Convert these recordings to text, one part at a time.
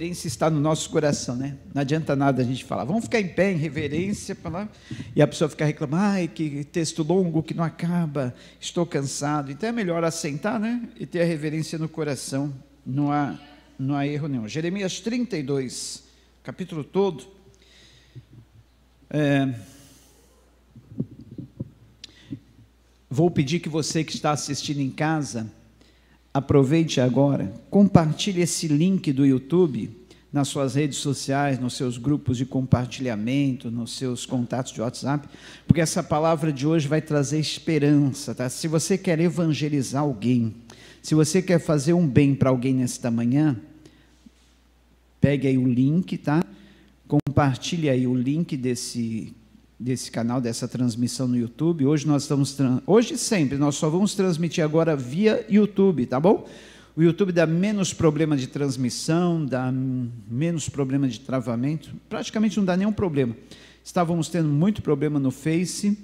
reverência está no nosso coração, né? Não adianta nada a gente falar, vamos ficar em pé em reverência, e a pessoa ficar reclamando, ai, que texto longo que não acaba, estou cansado. Então é melhor assentar, né? E ter a reverência no coração, não há, não há erro nenhum. Jeremias 32, capítulo todo. É, vou pedir que você que está assistindo em casa, aproveite agora, compartilhe esse link do YouTube nas suas redes sociais, nos seus grupos de compartilhamento, nos seus contatos de WhatsApp, porque essa palavra de hoje vai trazer esperança, tá? Se você quer evangelizar alguém, se você quer fazer um bem para alguém nesta manhã, pegue aí o link, tá? Compartilhe aí o link desse desse canal, dessa transmissão no YouTube. Hoje nós estamos, hoje sempre, nós só vamos transmitir agora via YouTube, tá bom? O YouTube dá menos problema de transmissão, dá menos problema de travamento, praticamente não dá nenhum problema. Estávamos tendo muito problema no Face,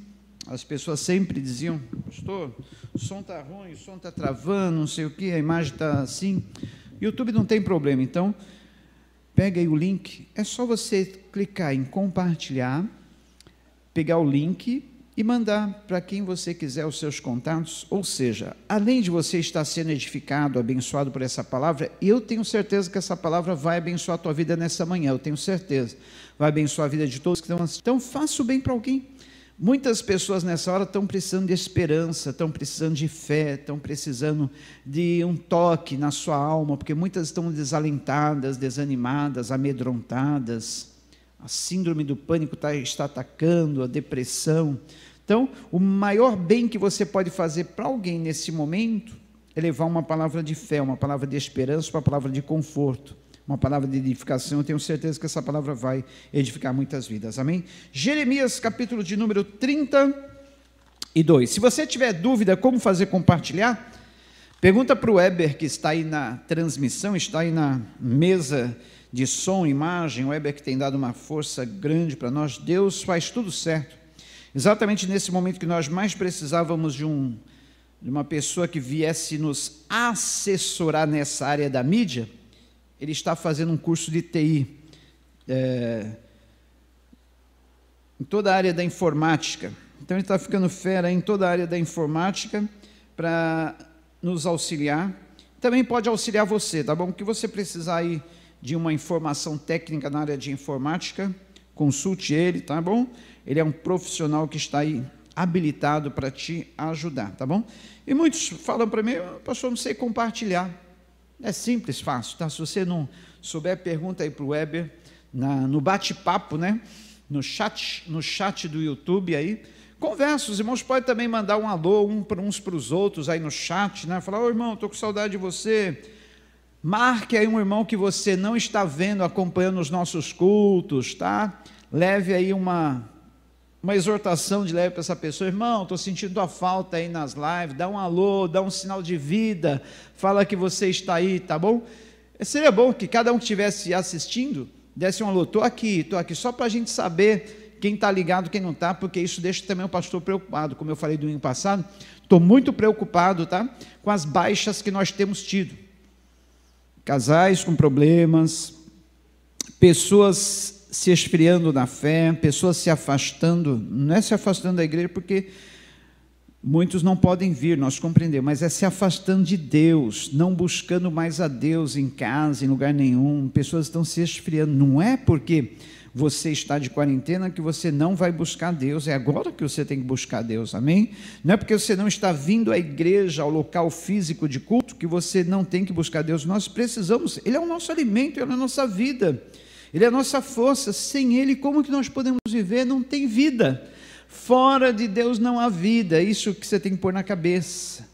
as pessoas sempre diziam, pastor, o som está ruim, o som está travando, não sei o que, a imagem está assim. YouTube não tem problema, então pega aí o link, é só você clicar em compartilhar, pegar o link e mandar para quem você quiser os seus contatos. Ou seja, além de você estar sendo edificado, abençoado por essa palavra, eu tenho certeza que essa palavra vai abençoar a tua vida nessa manhã, eu tenho certeza. Vai abençoar a vida de todos que estão assistindo. Então, faça o bem para alguém. Muitas pessoas nessa hora estão precisando de esperança, estão precisando de fé, estão precisando de um toque na sua alma, porque muitas estão desalentadas, desanimadas, amedrontadas a síndrome do pânico tá, está atacando, a depressão. Então, o maior bem que você pode fazer para alguém nesse momento é levar uma palavra de fé, uma palavra de esperança, uma palavra de conforto, uma palavra de edificação. Eu tenho certeza que essa palavra vai edificar muitas vidas. Amém? Jeremias, capítulo de número 32. Se você tiver dúvida como fazer compartilhar, pergunta para o Weber, que está aí na transmissão, está aí na mesa de som, imagem, o Weber que tem dado uma força grande para nós. Deus faz tudo certo. Exatamente nesse momento que nós mais precisávamos de, um, de uma pessoa que viesse nos assessorar nessa área da mídia, ele está fazendo um curso de TI. É, em toda a área da informática. Então ele está ficando fera em toda a área da informática para nos auxiliar. Também pode auxiliar você, tá bom? O que você precisar aí de uma informação técnica na área de informática, consulte ele, tá bom? Ele é um profissional que está aí habilitado para te ajudar, tá bom? E muitos falam para mim, pastor, não sei compartilhar. É simples, fácil, tá? Se você não souber, pergunta aí para o Weber, na, no bate-papo, né? No chat, no chat do YouTube aí. Conversa, os irmãos podem também mandar um alô um uns para os outros aí no chat, né? Falar, ô irmão, estou com saudade de você Marque aí um irmão que você não está vendo, acompanhando os nossos cultos, tá? Leve aí uma, uma exortação de leve para essa pessoa, irmão, estou sentindo a falta aí nas lives, dá um alô, dá um sinal de vida, fala que você está aí, tá bom? Seria bom que cada um que estivesse assistindo desse um alô, estou aqui, estou aqui, só para a gente saber quem está ligado, quem não está, porque isso deixa também o pastor preocupado, como eu falei do ano passado, estou muito preocupado, tá? Com as baixas que nós temos tido casais com problemas, pessoas se esfriando na fé, pessoas se afastando, não é se afastando da igreja porque muitos não podem vir, nós compreendemos, mas é se afastando de Deus, não buscando mais a Deus em casa, em lugar nenhum, pessoas estão se esfriando, não é porque você está de quarentena que você não vai buscar Deus, é agora que você tem que buscar Deus, amém? Não é porque você não está vindo à igreja, ao local físico de culto, que você não tem que buscar Deus, nós precisamos, Ele é o nosso alimento, Ele é a nossa vida, Ele é a nossa força, sem Ele, como que nós podemos viver? Não tem vida, fora de Deus não há vida, é isso que você tem que pôr na cabeça.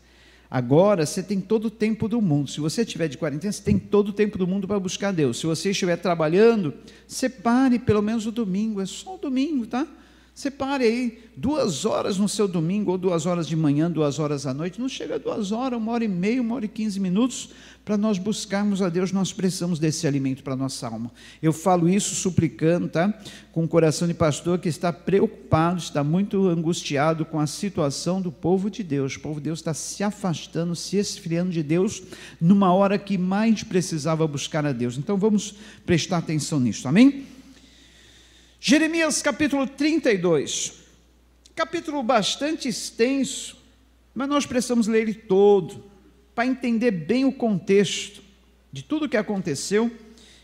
Agora você tem todo o tempo do mundo. Se você estiver de quarentena, você tem todo o tempo do mundo para buscar Deus. Se você estiver trabalhando, separe pelo menos o domingo. É só o domingo, tá? Separe aí duas horas no seu domingo, ou duas horas de manhã, duas horas à noite. Não chega a duas horas, uma hora e meia, uma hora e quinze minutos para nós buscarmos a Deus. Nós precisamos desse alimento para a nossa alma. Eu falo isso suplicando, tá? Com o coração de pastor que está preocupado, está muito angustiado com a situação do povo de Deus. O povo de Deus está se afastando, se esfriando de Deus numa hora que mais precisava buscar a Deus. Então vamos prestar atenção nisso, amém? Jeremias capítulo 32, capítulo bastante extenso, mas nós precisamos ler ele todo, para entender bem o contexto de tudo o que aconteceu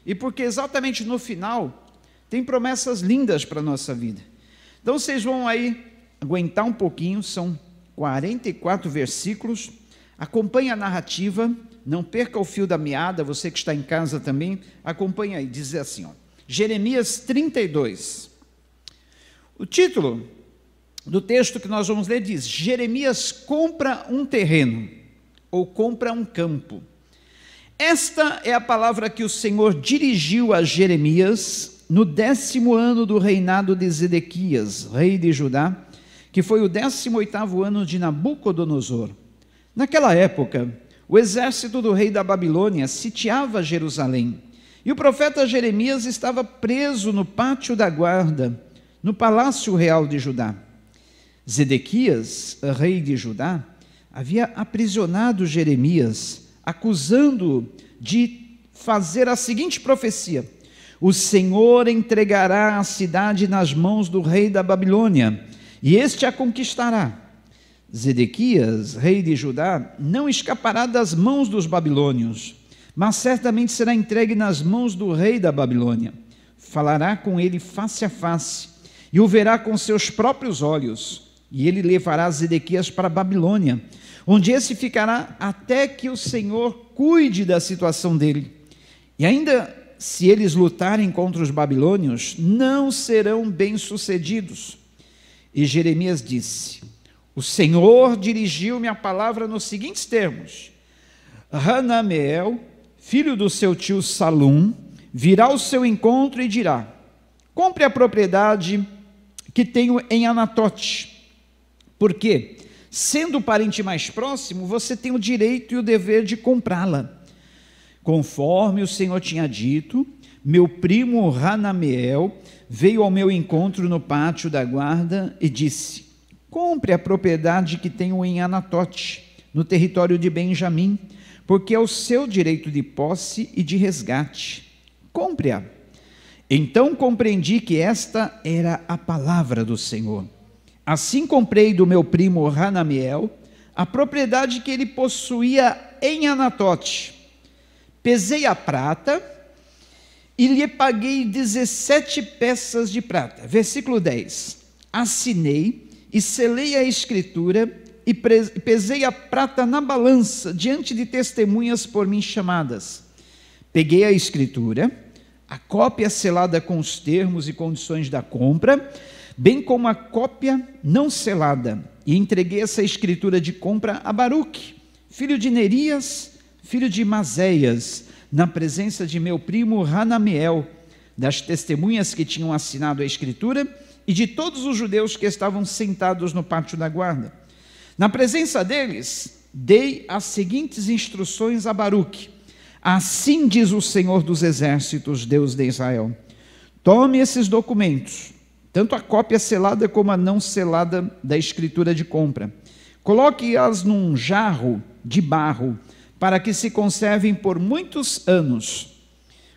e porque exatamente no final tem promessas lindas para a nossa vida. Então vocês vão aí aguentar um pouquinho, são 44 versículos, acompanhe a narrativa, não perca o fio da meada, você que está em casa também, acompanhe aí, diz assim, ó. Jeremias 32. O título do texto que nós vamos ler diz: Jeremias compra um terreno ou compra um campo. Esta é a palavra que o Senhor dirigiu a Jeremias no décimo ano do reinado de Zedequias, rei de Judá, que foi o décimo oitavo ano de Nabucodonosor. Naquela época, o exército do rei da Babilônia sitiava Jerusalém e o profeta Jeremias estava preso no pátio da guarda, no palácio real de Judá. Zedequias, rei de Judá, havia aprisionado Jeremias, acusando-o de fazer a seguinte profecia: O Senhor entregará a cidade nas mãos do rei da Babilônia, e este a conquistará. Zedequias, rei de Judá, não escapará das mãos dos babilônios mas certamente será entregue nas mãos do rei da Babilônia. Falará com ele face a face, e o verá com seus próprios olhos, e ele levará Zedequias para a Babilônia, onde esse ficará até que o Senhor cuide da situação dele. E ainda se eles lutarem contra os babilônios, não serão bem-sucedidos. E Jeremias disse: O Senhor dirigiu-me a palavra nos seguintes termos: Hanameel, filho do seu tio Salum, virá ao seu encontro e dirá: Compre a propriedade que tenho em Anatote, porque, sendo o parente mais próximo, você tem o direito e o dever de comprá-la. Conforme o Senhor tinha dito, meu primo Hanameel veio ao meu encontro no pátio da guarda e disse: Compre a propriedade que tenho em Anatote, no território de Benjamim porque é o seu direito de posse e de resgate. Compre-a. Então compreendi que esta era a palavra do Senhor. Assim comprei do meu primo Hanamiel a propriedade que ele possuía em Anatote. Pesei a prata e lhe paguei 17 peças de prata. Versículo 10. Assinei e selei a escritura e pesei a prata na balança diante de testemunhas por mim chamadas. Peguei a escritura, a cópia selada com os termos e condições da compra, bem como a cópia não selada, e entreguei essa escritura de compra a Baruque, filho de Nerias, filho de Mazéias, na presença de meu primo Hanamiel, das testemunhas que tinham assinado a escritura e de todos os judeus que estavam sentados no pátio da guarda. Na presença deles, dei as seguintes instruções a Baruque: Assim diz o Senhor dos Exércitos, Deus de Israel: Tome esses documentos, tanto a cópia selada como a não selada da escritura de compra. Coloque-as num jarro de barro, para que se conservem por muitos anos.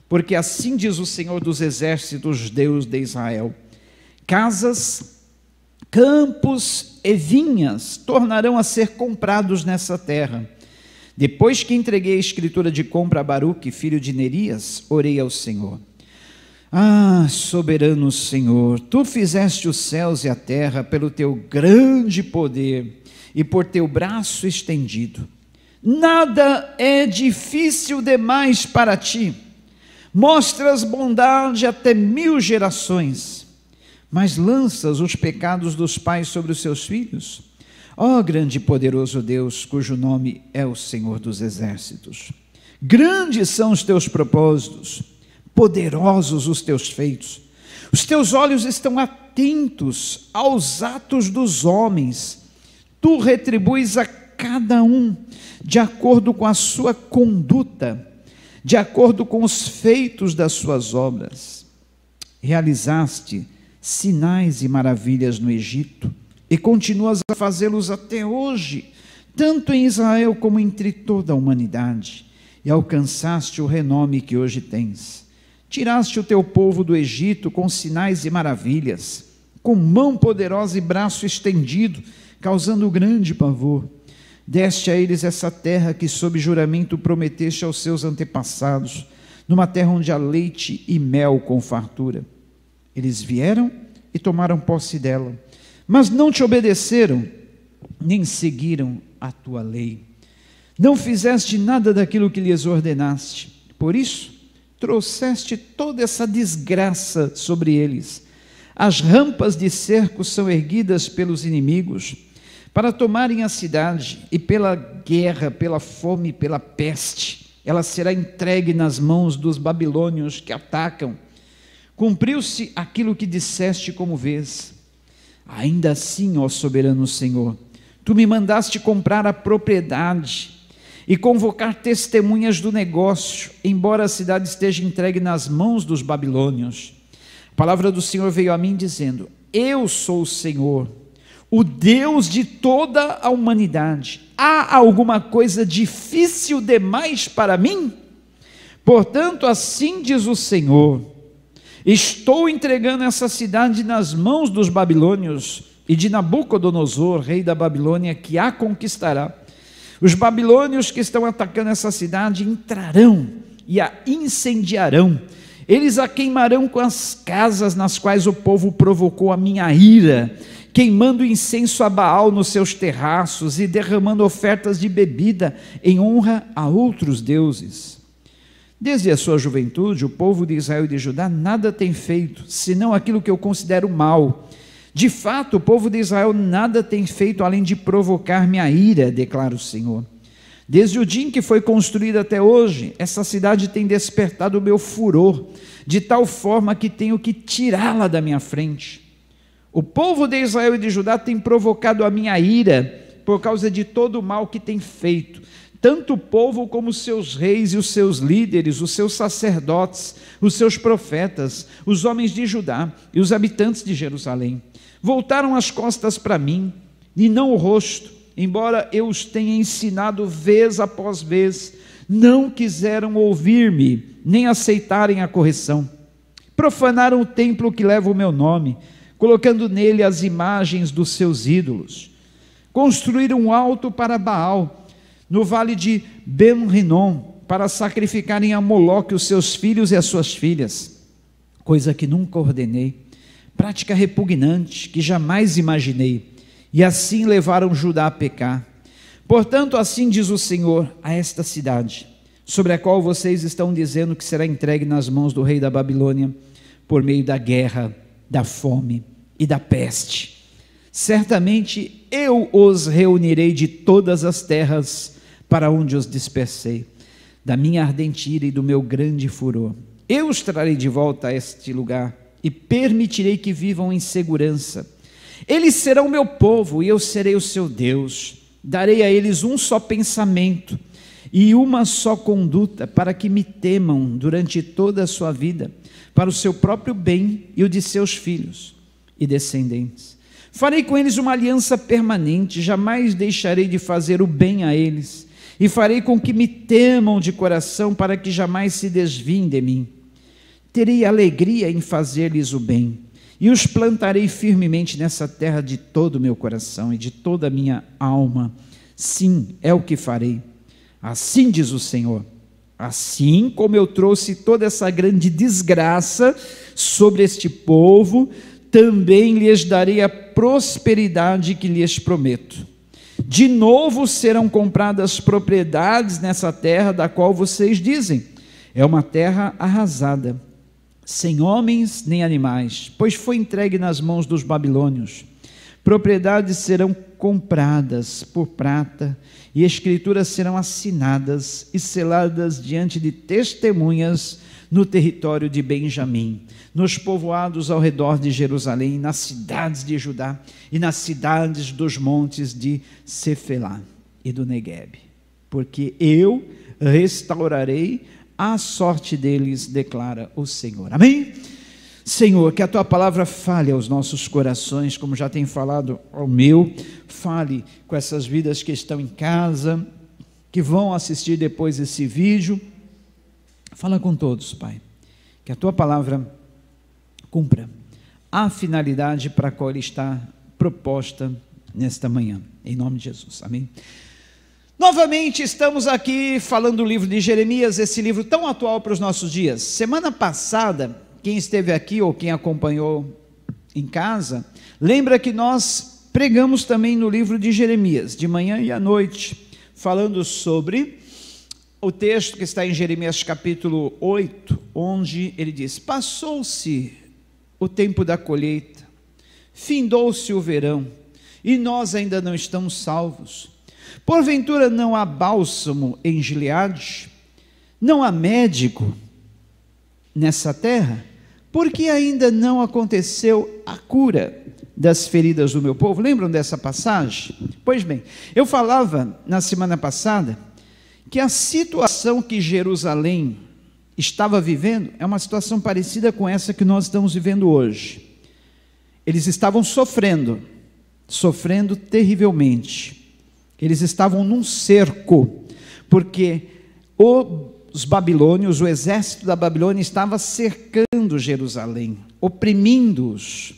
Porque assim diz o Senhor dos Exércitos, Deus de Israel: Casas campos e vinhas tornarão a ser comprados nessa terra. Depois que entreguei a escritura de compra a Baruque, filho de Nerias, orei ao Senhor. Ah, soberano Senhor, tu fizeste os céus e a terra pelo teu grande poder e por teu braço estendido. Nada é difícil demais para ti. Mostras bondade até mil gerações mas lanças os pecados dos pais sobre os seus filhos? Ó oh, grande e poderoso Deus, cujo nome é o Senhor dos Exércitos. Grandes são os teus propósitos, poderosos os teus feitos. Os teus olhos estão atentos aos atos dos homens. Tu retribuis a cada um de acordo com a sua conduta, de acordo com os feitos das suas obras. Realizaste sinais e maravilhas no Egito e continuas a fazê-los até hoje, tanto em Israel como entre toda a humanidade, e alcançaste o renome que hoje tens. Tiraste o teu povo do Egito com sinais e maravilhas, com mão poderosa e braço estendido, causando grande pavor. Deste a eles essa terra que, sob juramento, prometeste aos seus antepassados, numa terra onde há leite e mel com fartura. Eles vieram e tomaram posse dela, mas não te obedeceram, nem seguiram a tua lei. Não fizeste nada daquilo que lhes ordenaste. Por isso, trouxeste toda essa desgraça sobre eles. As rampas de cerco são erguidas pelos inimigos para tomarem a cidade, e pela guerra, pela fome, pela peste, ela será entregue nas mãos dos babilônios que atacam. Cumpriu-se aquilo que disseste como vês. Ainda assim, ó soberano Senhor, tu me mandaste comprar a propriedade e convocar testemunhas do negócio, embora a cidade esteja entregue nas mãos dos babilônios. A palavra do Senhor veio a mim dizendo: Eu sou o Senhor o Deus de toda a humanidade. Há alguma coisa difícil demais para mim? Portanto, assim diz o Senhor: Estou entregando essa cidade nas mãos dos babilônios e de Nabucodonosor, rei da Babilônia, que a conquistará. Os babilônios que estão atacando essa cidade entrarão e a incendiarão. Eles a queimarão com as casas nas quais o povo provocou a minha ira queimando incenso a Baal nos seus terraços e derramando ofertas de bebida em honra a outros deuses. Desde a sua juventude, o povo de Israel e de Judá nada tem feito, senão aquilo que eu considero mal. De fato, o povo de Israel nada tem feito além de provocar minha ira, declara o Senhor. Desde o dia em que foi construída até hoje, essa cidade tem despertado o meu furor, de tal forma que tenho que tirá-la da minha frente. O povo de Israel e de Judá tem provocado a minha ira por causa de todo o mal que tem feito. Tanto o povo como seus reis e os seus líderes, os seus sacerdotes, os seus profetas, os homens de Judá e os habitantes de Jerusalém. Voltaram as costas para mim e não o rosto, embora eu os tenha ensinado vez após vez, não quiseram ouvir-me, nem aceitarem a correção. Profanaram o templo que leva o meu nome colocando nele as imagens dos seus ídolos. Construíram um alto para Baal, no vale de Ben-Rinom, para sacrificarem a Moloque os seus filhos e as suas filhas, coisa que nunca ordenei, prática repugnante que jamais imaginei, e assim levaram Judá a pecar. Portanto, assim diz o Senhor a esta cidade, sobre a qual vocês estão dizendo que será entregue nas mãos do rei da Babilônia, por meio da guerra, da fome e da peste. Certamente eu os reunirei de todas as terras para onde os dispersei, da minha ardente ira e do meu grande furor. Eu os trarei de volta a este lugar e permitirei que vivam em segurança. Eles serão meu povo e eu serei o seu Deus. Darei a eles um só pensamento e uma só conduta, para que me temam durante toda a sua vida, para o seu próprio bem e o de seus filhos e descendentes. Farei com eles uma aliança permanente, jamais deixarei de fazer o bem a eles, e farei com que me temam de coração, para que jamais se desviem de mim. Terei alegria em fazer-lhes o bem, e os plantarei firmemente nessa terra de todo o meu coração e de toda a minha alma. Sim, é o que farei. Assim diz o Senhor. Assim como eu trouxe toda essa grande desgraça sobre este povo, também lhes darei a prosperidade que lhes prometo. De novo serão compradas propriedades nessa terra da qual vocês dizem: é uma terra arrasada, sem homens nem animais, pois foi entregue nas mãos dos babilônios. Propriedades serão compradas por prata, e escrituras serão assinadas e seladas diante de testemunhas no território de Benjamim, nos povoados ao redor de Jerusalém, nas cidades de Judá e nas cidades dos montes de Cefelá e do Negueb, porque eu restaurarei a sorte deles, declara o Senhor. Amém? Senhor, que a tua palavra fale aos nossos corações, como já tem falado ao meu, fale com essas vidas que estão em casa, que vão assistir depois esse vídeo. Fala com todos, Pai. Que a tua palavra cumpra a finalidade para a qual está proposta nesta manhã. Em nome de Jesus. Amém. Novamente estamos aqui falando do livro de Jeremias, esse livro tão atual para os nossos dias. Semana passada, quem esteve aqui ou quem acompanhou em casa, lembra que nós pregamos também no livro de Jeremias, de manhã e à noite, falando sobre o texto que está em Jeremias capítulo 8, onde ele diz: Passou-se o tempo da colheita, findou-se o verão, e nós ainda não estamos salvos. Porventura não há bálsamo em Gileade? Não há médico nessa terra? Porque ainda não aconteceu a cura das feridas do meu povo. Lembram dessa passagem? Pois bem, eu falava na semana passada que a situação que Jerusalém estava vivendo é uma situação parecida com essa que nós estamos vivendo hoje. Eles estavam sofrendo, sofrendo terrivelmente. Eles estavam num cerco, porque os babilônios, o exército da Babilônia estava cercando Jerusalém, oprimindo-os.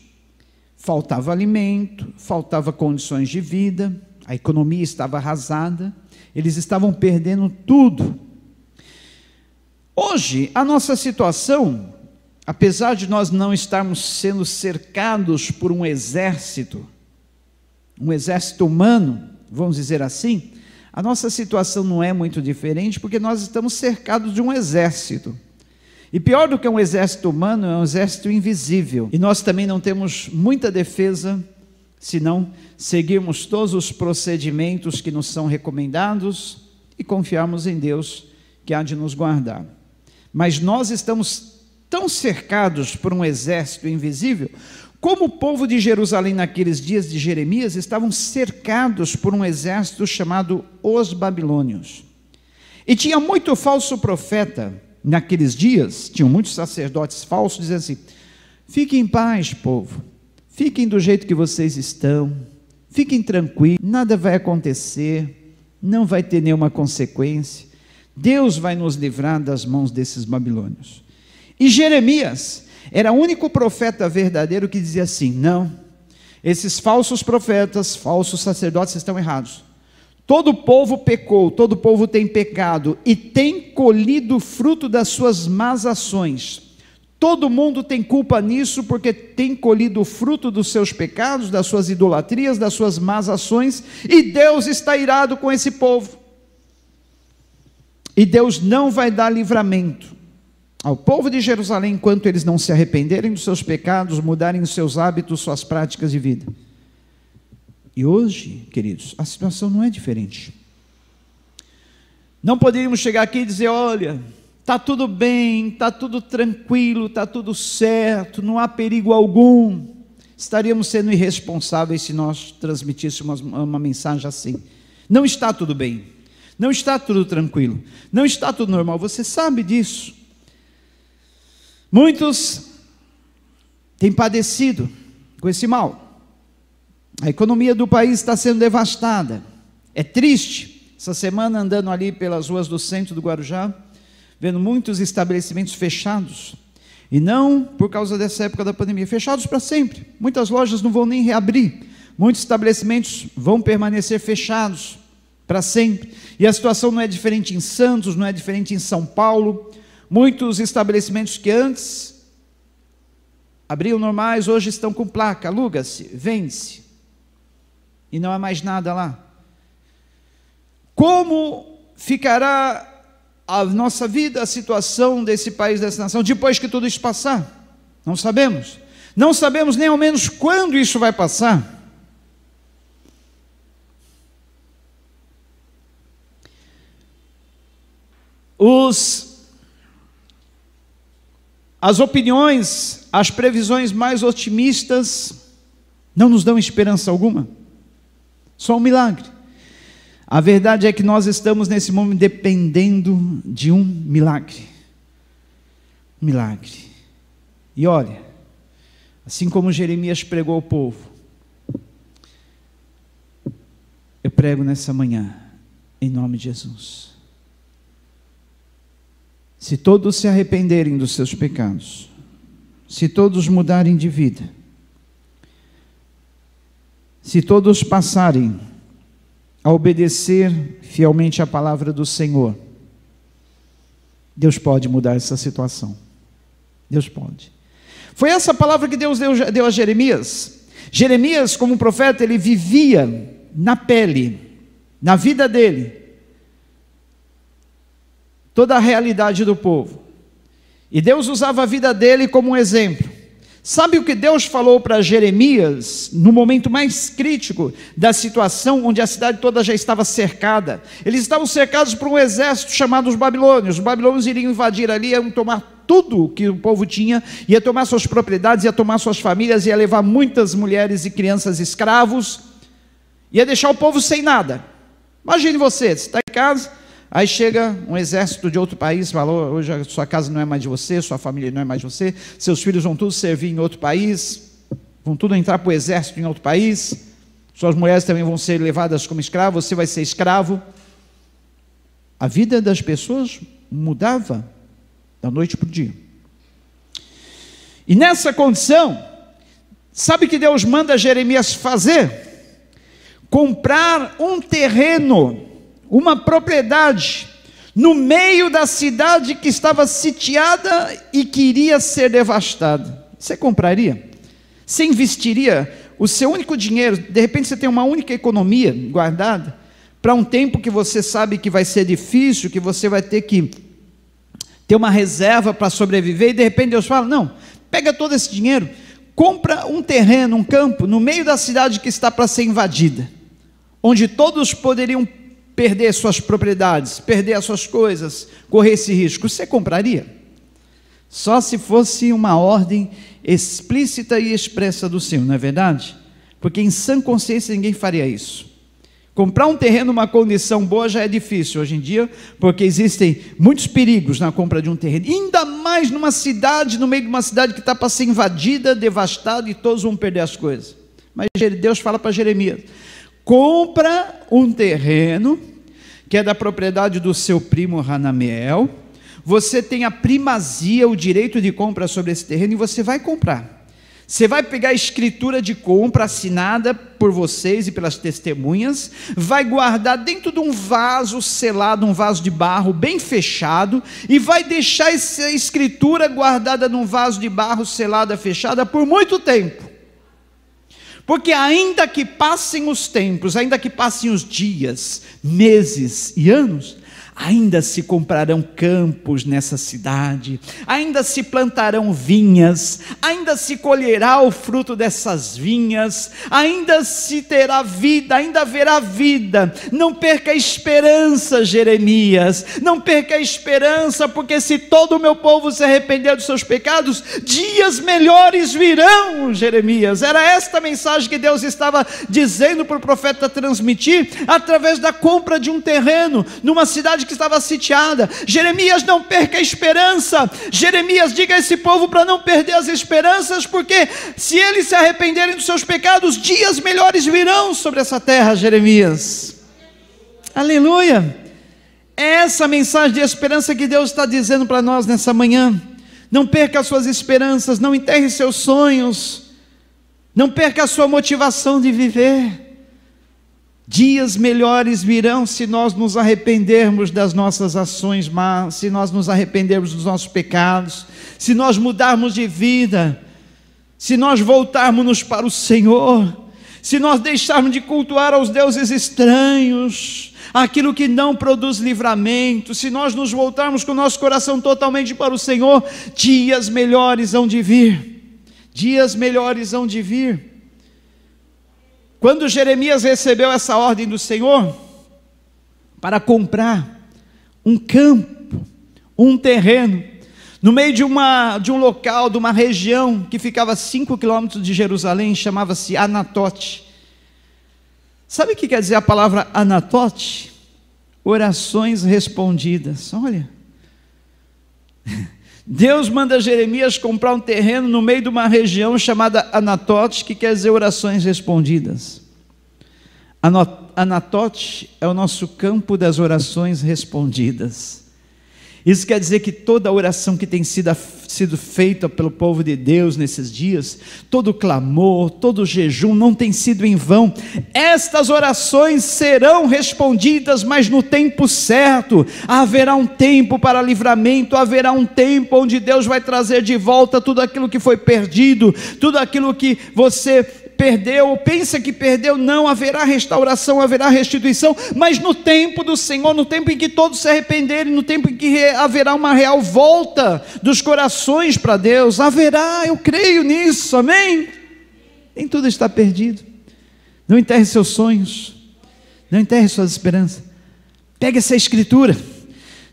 Faltava alimento, faltava condições de vida, a economia estava arrasada, eles estavam perdendo tudo. Hoje, a nossa situação, apesar de nós não estarmos sendo cercados por um exército, um exército humano, vamos dizer assim, a nossa situação não é muito diferente porque nós estamos cercados de um exército. E pior do que um exército humano, é um exército invisível. E nós também não temos muita defesa se não seguirmos todos os procedimentos que nos são recomendados e confiarmos em Deus que há de nos guardar. Mas nós estamos tão cercados por um exército invisível como o povo de Jerusalém naqueles dias de Jeremias estavam cercados por um exército chamado os babilônios. E tinha muito falso profeta naqueles dias, tinham muitos sacerdotes falsos dizendo assim: Fiquem em paz, povo. Fiquem do jeito que vocês estão. Fiquem tranquilos, nada vai acontecer, não vai ter nenhuma consequência. Deus vai nos livrar das mãos desses babilônios. E Jeremias era o único profeta verdadeiro que dizia assim: não, esses falsos profetas, falsos sacerdotes estão errados. Todo povo pecou, todo povo tem pecado e tem colhido fruto das suas más ações. Todo mundo tem culpa nisso porque tem colhido o fruto dos seus pecados, das suas idolatrias, das suas más ações, e Deus está irado com esse povo. E Deus não vai dar livramento ao povo de Jerusalém enquanto eles não se arrependerem dos seus pecados, mudarem os seus hábitos, suas práticas de vida. E hoje, queridos, a situação não é diferente. Não poderíamos chegar aqui e dizer: olha, está tudo bem, está tudo tranquilo, está tudo certo, não há perigo algum. Estaríamos sendo irresponsáveis se nós transmitíssemos uma, uma mensagem assim. Não está tudo bem, não está tudo tranquilo, não está tudo normal, você sabe disso. Muitos têm padecido com esse mal. A economia do país está sendo devastada. É triste. Essa semana, andando ali pelas ruas do centro do Guarujá, vendo muitos estabelecimentos fechados. E não por causa dessa época da pandemia, fechados para sempre. Muitas lojas não vão nem reabrir. Muitos estabelecimentos vão permanecer fechados para sempre. E a situação não é diferente em Santos, não é diferente em São Paulo. Muitos estabelecimentos que antes abriam normais, hoje estão com placa, aluga-se, vende-se. E não há mais nada lá. Como ficará a nossa vida, a situação desse país, dessa nação, depois que tudo isso passar? Não sabemos. Não sabemos nem ao menos quando isso vai passar. Os as opiniões, as previsões mais otimistas não nos dão esperança alguma. Só um milagre. A verdade é que nós estamos nesse momento dependendo de um milagre. Milagre. E olha, assim como Jeremias pregou ao povo, eu prego nessa manhã, em nome de Jesus. Se todos se arrependerem dos seus pecados, se todos mudarem de vida, se todos passarem a obedecer fielmente a palavra do Senhor, Deus pode mudar essa situação. Deus pode. Foi essa palavra que Deus deu, deu a Jeremias. Jeremias, como profeta, ele vivia na pele, na vida dele, toda a realidade do povo. E Deus usava a vida dele como um exemplo. Sabe o que Deus falou para Jeremias no momento mais crítico da situação, onde a cidade toda já estava cercada? Eles estavam cercados por um exército chamado os babilônios. Os babilônios iriam invadir ali, iam tomar tudo que o povo tinha, ia tomar suas propriedades, ia tomar suas famílias, ia levar muitas mulheres e crianças escravos, ia deixar o povo sem nada. Imagine você, você está em casa, Aí chega um exército de outro país, falou: hoje a sua casa não é mais de você, sua família não é mais de você, seus filhos vão todos servir em outro país, vão tudo entrar para o exército em outro país, suas mulheres também vão ser levadas como escravos, você vai ser escravo. A vida das pessoas mudava da noite para o dia. E nessa condição, sabe que Deus manda Jeremias fazer? Comprar um terreno uma propriedade no meio da cidade que estava sitiada e queria ser devastada. Você compraria? Você investiria o seu único dinheiro? De repente você tem uma única economia guardada para um tempo que você sabe que vai ser difícil, que você vai ter que ter uma reserva para sobreviver, e de repente Deus fala: não, pega todo esse dinheiro, compra um terreno, um campo, no meio da cidade que está para ser invadida, onde todos poderiam perder suas propriedades, perder as suas coisas, correr esse risco, você compraria? Só se fosse uma ordem explícita e expressa do Senhor, não é verdade? Porque em sã consciência ninguém faria isso. Comprar um terreno numa condição boa já é difícil hoje em dia, porque existem muitos perigos na compra de um terreno, ainda mais numa cidade, no meio de uma cidade que está para ser invadida, devastada e todos vão perder as coisas. Mas Deus fala para Jeremias: compra um terreno que é da propriedade do seu primo Hanamiel. Você tem a primazia, o direito de compra sobre esse terreno e você vai comprar. Você vai pegar a escritura de compra assinada por vocês e pelas testemunhas, vai guardar dentro de um vaso selado, um vaso de barro bem fechado, e vai deixar essa escritura guardada num vaso de barro selada, fechada por muito tempo. Porque ainda que passem os tempos, ainda que passem os dias, meses e anos, ainda se comprarão campos nessa cidade, ainda se plantarão vinhas, ainda se colherá o fruto dessas vinhas, ainda se terá vida, ainda haverá vida. Não perca a esperança, Jeremias, não perca a esperança, porque se todo o meu povo se arrepender dos seus pecados, dias melhores virão, Jeremias. Era esta mensagem que Deus estava dizendo para o profeta transmitir através da compra de um terreno numa cidade cidade que estava sitiada. Jeremias, não perca a esperança. Jeremias, diga a esse povo para não perder as esperanças, porque se eles se arrependerem dos seus pecados, dias melhores virão sobre essa terra, Jeremias. Aleluia. É essa mensagem de esperança que Deus está dizendo para nós nessa manhã. Não perca as suas esperanças, não enterre seus sonhos, não perca a sua motivação de viver. Dias melhores virão se nós nos arrependermos das nossas ações más, se nós nos arrependermos dos nossos pecados, se nós mudarmos de vida, se nós voltarmos para o Senhor, se nós deixarmos de cultuar aos deuses estranhos, aquilo que não produz livramento, se nós nos voltarmos com o nosso coração totalmente para o Senhor, dias melhores hão de vir, dias melhores hão de vir. Quando Jeremias recebeu essa ordem do Senhor para comprar um campo, um terreno, no meio de, uma, de um local, de uma região que ficava a 5 quilômetros de Jerusalém, chamava-se Anatote. Sabe o que quer dizer a palavra Anatote? Orações respondidas. Olha. Deus manda Jeremias comprar um terreno no meio de uma região chamada Anatote, que quer dizer orações respondidas. Anatote é o nosso campo das orações respondidas. Isso quer dizer que toda oração que tem sido, sido feita pelo povo de Deus nesses dias, todo clamor, todo jejum, não tem sido em vão. Estas orações serão respondidas, mas no tempo certo. Haverá um tempo para livramento, haverá um tempo onde Deus vai trazer de volta tudo aquilo que foi perdido, tudo aquilo que você perdeu, ou pensa que perdeu, não haverá restauração, haverá restituição, mas no tempo do Senhor, no tempo em que todos se arrependerem, no tempo em que haverá uma real volta dos corações para Deus, haverá, eu creio nisso, amém? Nem tudo está perdido. Não enterre seus sonhos, não enterre suas esperanças. Pegue essa escritura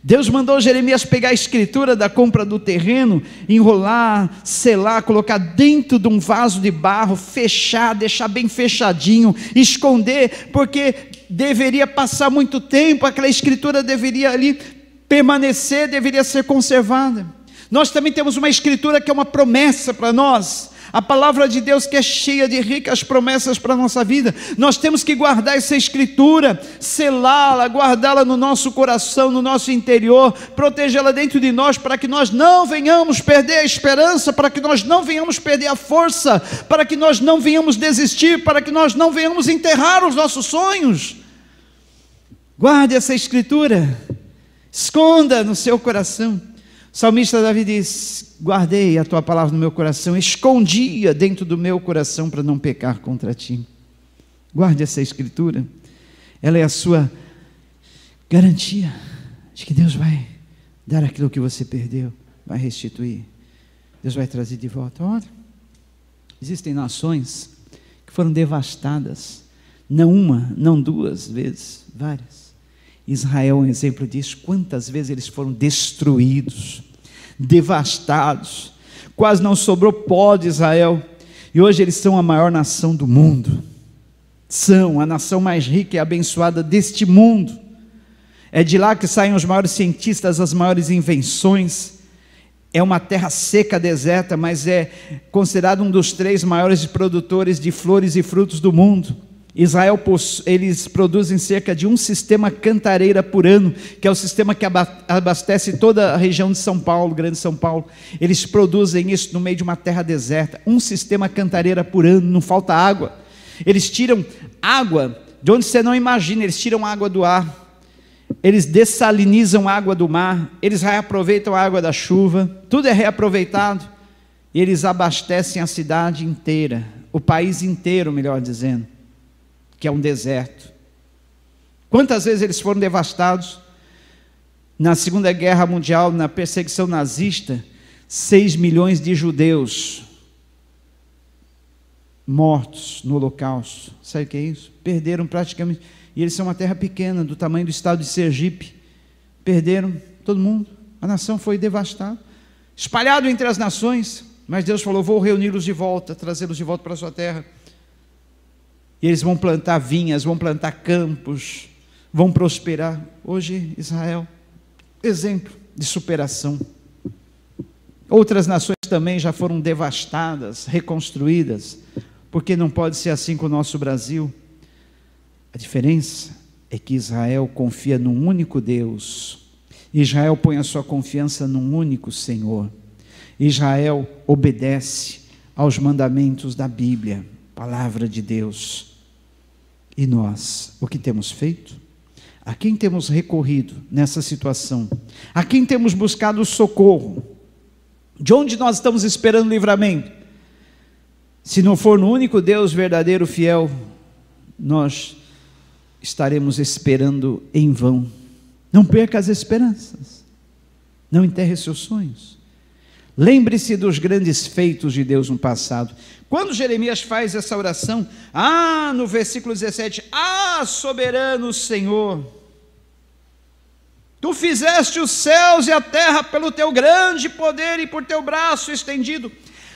Deus mandou Jeremias pegar a escritura da compra do terreno, enrolar, selar, colocar dentro de um vaso de barro, fechar, deixar bem fechadinho, esconder, porque deveria passar muito tempo, aquela escritura deveria ali permanecer, deveria ser conservada. Nós também temos uma escritura que é uma promessa para nós a palavra de Deus que é cheia de ricas promessas para a nossa vida. Nós temos que guardar essa escritura, selá-la, guardá-la no nosso coração, no nosso interior, protegê-la dentro de nós para que nós não venhamos perder a esperança, para que nós não venhamos perder a força, para que nós não venhamos desistir, para que nós não venhamos enterrar os nossos sonhos. Guarde essa escritura, esconda no seu coração. Salmista Davi diz: Guardei a tua palavra no meu coração, escondia dentro do meu coração para não pecar contra ti. Guarde essa escritura, ela é a sua garantia de que Deus vai dar aquilo que você perdeu, vai restituir, Deus vai trazer de volta. Olha, existem nações que foram devastadas, não uma, não duas vezes, várias Israel é um exemplo disso. Quantas vezes eles foram destruídos, devastados, quase não sobrou pó de Israel. E hoje eles são a maior nação do mundo. São a nação mais rica e abençoada deste mundo. É de lá que saem os maiores cientistas, as maiores invenções. É uma terra seca, deserta, mas é considerado um dos três maiores produtores de flores e frutos do mundo. Israel, eles produzem cerca de um sistema cantareira por ano, que é o sistema que abastece toda a região de São Paulo, Grande São Paulo. Eles produzem isso no meio de uma terra deserta, um sistema cantareira por ano, não falta água. Eles tiram água de onde você não imagina, eles tiram água do ar, eles dessalinizam água do mar, eles reaproveitam a água da chuva, tudo é reaproveitado, e eles abastecem a cidade inteira, o país inteiro, melhor dizendo que é um deserto. Quantas vezes eles foram devastados? Na Segunda Guerra Mundial, na perseguição nazista, 6 milhões de judeus mortos no Holocausto. Sabe o que é isso? Perderam praticamente. E eles são uma terra pequena, do tamanho do estado de Sergipe. Perderam todo mundo. A nação foi devastada. Espalhado entre as nações. Mas Deus falou: Vou reuni-los de volta, trazê-los de volta para a sua terra. E eles vão plantar vinhas, vão plantar campos, vão prosperar. Hoje, Israel, exemplo de superação. Outras nações também já foram devastadas, reconstruídas, porque não pode ser assim com o nosso Brasil. A diferença é que Israel confia num único Deus. Israel põe a sua confiança num único Senhor. Israel obedece aos mandamentos da Bíblia, palavra de Deus. E nós, o que temos feito? A quem temos recorrido nessa situação? A quem temos buscado socorro? De onde nós estamos esperando livramento? Se não for no único Deus verdadeiro, fiel, nós estaremos esperando em vão. Não perca as esperanças. Não enterre seus sonhos. Lembre-se dos grandes feitos de Deus no passado. Quando Jeremias faz essa oração, ah, no versículo 17, ah, soberano Senhor, Tu fizeste os céus e a terra pelo teu grande poder e por teu braço estendido.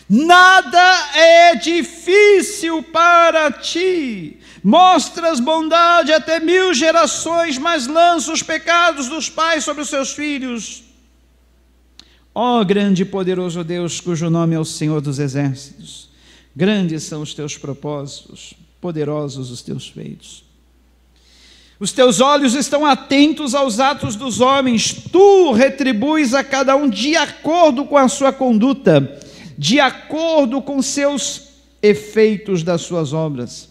Nada é difícil para ti. Mostras bondade até mil gerações, mas lança os pecados dos pais sobre os seus filhos. Ó grande e poderoso Deus, cujo nome é o Senhor dos Exércitos, grandes são os teus propósitos, poderosos os teus feitos. Os teus olhos estão atentos aos atos dos homens, tu retribuis a cada um de acordo com a sua conduta, de acordo com seus efeitos das suas obras.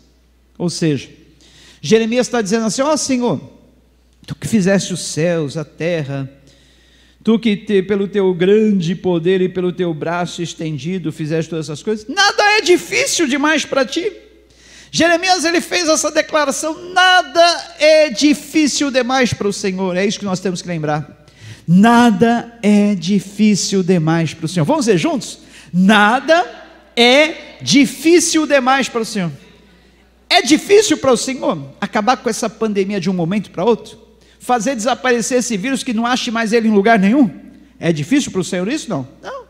Ou seja, Jeremias está dizendo assim: Ó oh, Senhor, tu que fizeste os céus, a terra, tu que te, pelo teu grande poder e pelo teu braço estendido fizeste todas essas coisas, nada é difícil demais para ti. Jeremias ele fez essa declaração: nada é difícil demais para o Senhor. É isso que nós temos que lembrar. Nada é difícil demais para o Senhor. Vamos ver juntos? Nada é difícil demais para o Senhor. É difícil para o Senhor acabar com essa pandemia de um momento para outro? Fazer desaparecer esse vírus que não ache mais ele em lugar nenhum? É difícil para o Senhor isso? Não. Não.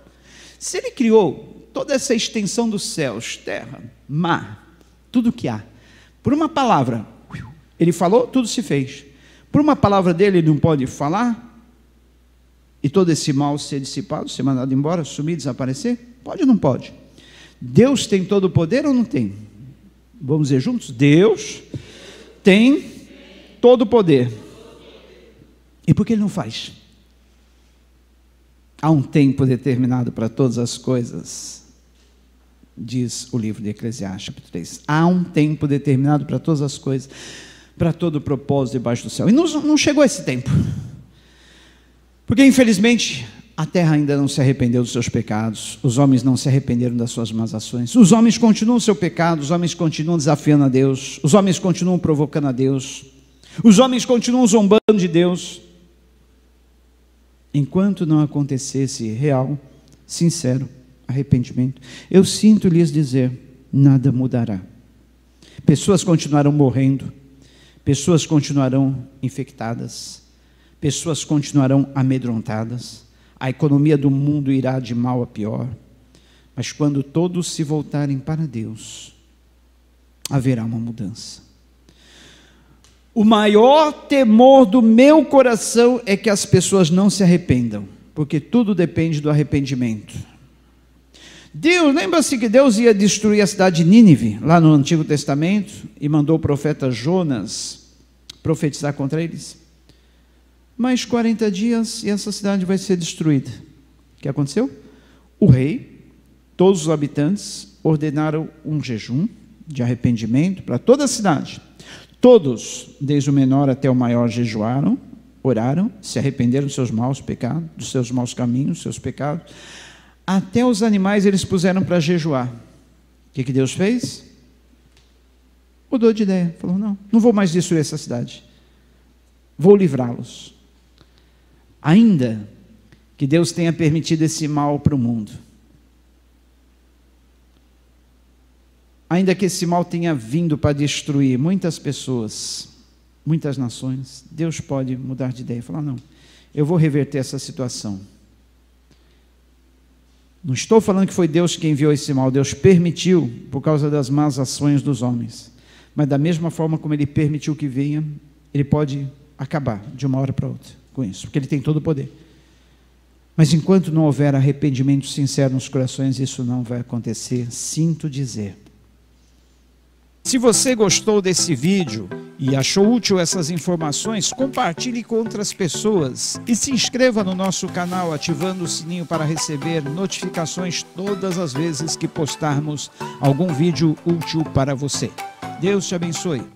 Se ele criou toda essa extensão dos céus, terra, mar, tudo que há. Por uma palavra, ele falou, tudo se fez. Por uma palavra dele, ele não pode falar e todo esse mal ser dissipado, ser mandado embora, sumir, desaparecer? Pode ou não pode? Deus tem todo o poder ou não tem? Vamos dizer juntos? Deus tem todo o poder. E por que ele não faz? Há um tempo determinado para todas as coisas diz o livro de Eclesiastes, 3. Há um tempo determinado para todas as coisas, para todo o propósito debaixo do céu. E não, não chegou esse tempo. Porque, infelizmente, a terra ainda não se arrependeu dos seus pecados, os homens não se arrependeram das suas más ações, os homens continuam seu pecado, os homens continuam desafiando a Deus, os homens continuam provocando a Deus, os homens continuam zombando de Deus. Enquanto não acontecesse real, sincero, arrependimento. Eu sinto lhes dizer: nada mudará. Pessoas continuarão morrendo, pessoas continuarão infectadas, pessoas continuarão amedrontadas, a economia do mundo irá de mal a pior, mas quando todos se voltarem para Deus, haverá uma mudança. O maior temor do meu coração é que as pessoas não se arrependam, porque tudo depende do arrependimento. Deus, lembra-se que Deus ia destruir a cidade de Nínive, lá no Antigo Testamento, e mandou o profeta Jonas profetizar contra eles? Mais 40 dias e essa cidade vai ser destruída. O que aconteceu? O rei, todos os habitantes ordenaram um jejum de arrependimento para toda a cidade. Todos, desde o menor até o maior, jejuaram, oraram, se arrependeram dos seus maus pecados, dos seus maus caminhos, dos seus pecados até os animais eles puseram para jejuar. O que, que Deus fez? Mudou de ideia. Falou: não, não vou mais destruir essa cidade. Vou livrá-los. Ainda que Deus tenha permitido esse mal para o mundo. Ainda que esse mal tenha vindo para destruir muitas pessoas, muitas nações, Deus pode mudar de ideia e falar: não, eu vou reverter essa situação. Não estou falando que foi Deus quem enviou esse mal, Deus permitiu por causa das más ações dos homens. Mas da mesma forma como ele permitiu que venha, ele pode acabar de uma hora para outra com isso, porque ele tem todo o poder. Mas enquanto não houver arrependimento sincero nos corações, isso não vai acontecer, sinto dizer. Se você gostou desse vídeo e achou útil essas informações, compartilhe com outras pessoas e se inscreva no nosso canal ativando o sininho para receber notificações todas as vezes que postarmos algum vídeo útil para você. Deus te abençoe.